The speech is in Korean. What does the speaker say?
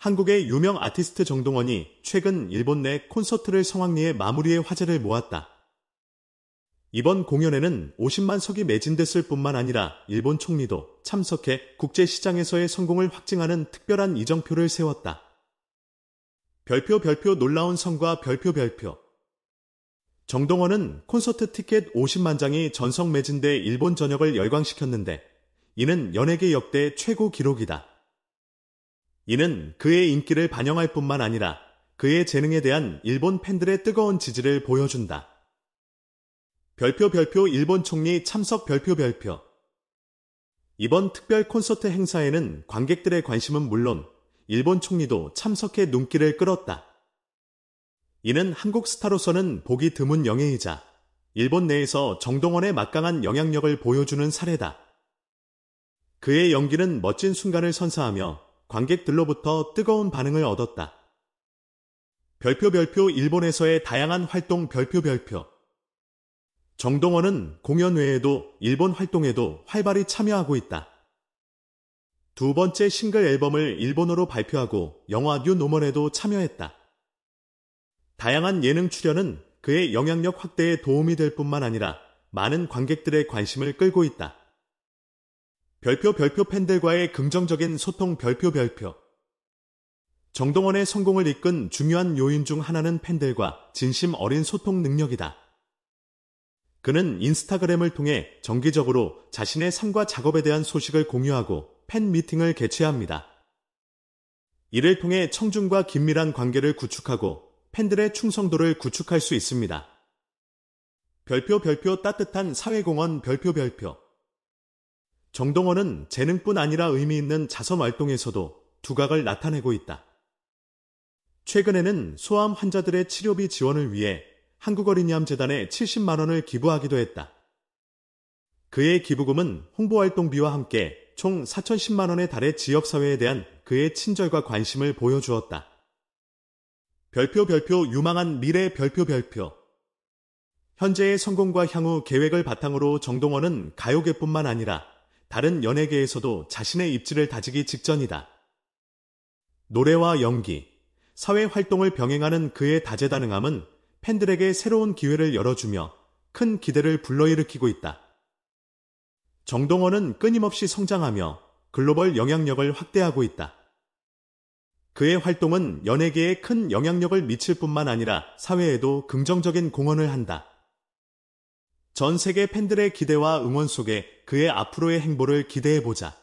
한국의 유명 아티스트 정동원이 최근 일본 내 콘서트를 성황리에 마무리해 화제를 모았다. 이번 공연에는 50만 석이 매진됐을 뿐만 아니라 일본 총리도 참석해 국제시장에서의 성공을 확증하는 특별한 이정표를 세웠다. 별표 별표 놀라운 성과 별표 별표 정동원은 콘서트 티켓 50만 장이 전성 매진돼 일본 전역을 열광시켰는데 이는 연예계 역대 최고 기록이다. 이는 그의 인기를 반영할 뿐만 아니라 그의 재능에 대한 일본 팬들의 뜨거운 지지를 보여준다. 별표 별표 일본 총리 참석 별표 별표 이번 특별 콘서트 행사에는 관객들의 관심은 물론 일본 총리도 참석해 눈길을 끌었다. 이는 한국 스타로서는 보기 드문 영예이자 일본 내에서 정동원의 막강한 영향력을 보여주는 사례다. 그의 연기는 멋진 순간을 선사하며 관객들로부터 뜨거운 반응을 얻었다. 별표 별표 일본에서의 다양한 활동 별표 별표 정동원은 공연 외에도 일본 활동에도 활발히 참여하고 있다. 두 번째 싱글 앨범을 일본어로 발표하고 영화 New Normal에도 참여했다. 다양한 예능 출연은 그의 영향력 확대에 도움이 될 뿐만 아니라 많은 관객들의 관심을 끌고 있다. 별표 별표 팬들과의 긍정적인 소통 별표 별표 정동원의 성공을 이끈 중요한 요인 중 하나는 팬들과 진심 어린 소통 능력이다. 그는 인스타그램을 통해 정기적으로 자신의 삶과 작업에 대한 소식을 공유하고 팬 미팅을 개최합니다. 이를 통해 청중과 긴밀한 관계를 구축하고 팬들의 충성도를 구축할 수 있습니다. 별표 별표 따뜻한 사회공헌 별표 별표 정동원은 재능뿐 아니라 의미 있는 자선 활동에서도 두각을 나타내고 있다. 최근에는 소암 환자들의 치료비 지원을 위해 한국어린이암재단에 70만 원을 기부하기도 했다. 그의 기부금은 홍보활동비와 함께 총 4,010만 원에 달해 지역사회에 대한 그의 친절과 관심을 보여주었다. 별표 별표 유망한 미래 별표 별표 현재의 성공과 향후 계획을 바탕으로 정동원은 가요계뿐만 아니라 다른 연예계에서도 자신의 입지를 다지기 직전이다. 노래와 연기, 사회 활동을 병행하는 그의 다재다능함은 팬들에게 새로운 기회를 열어주며 큰 기대를 불러일으키고 있다. 정동원은 끊임없이 성장하며 글로벌 영향력을 확대하고 있다. 그의 활동은 연예계에 큰 영향력을 미칠 뿐만 아니라 사회에도 긍정적인 공헌을 한다. 전 세계 팬들의 기대와 응원 속에 그의 앞으로의 행보를 기대해보자.